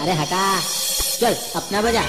अरे हटा। चल अपना बजा।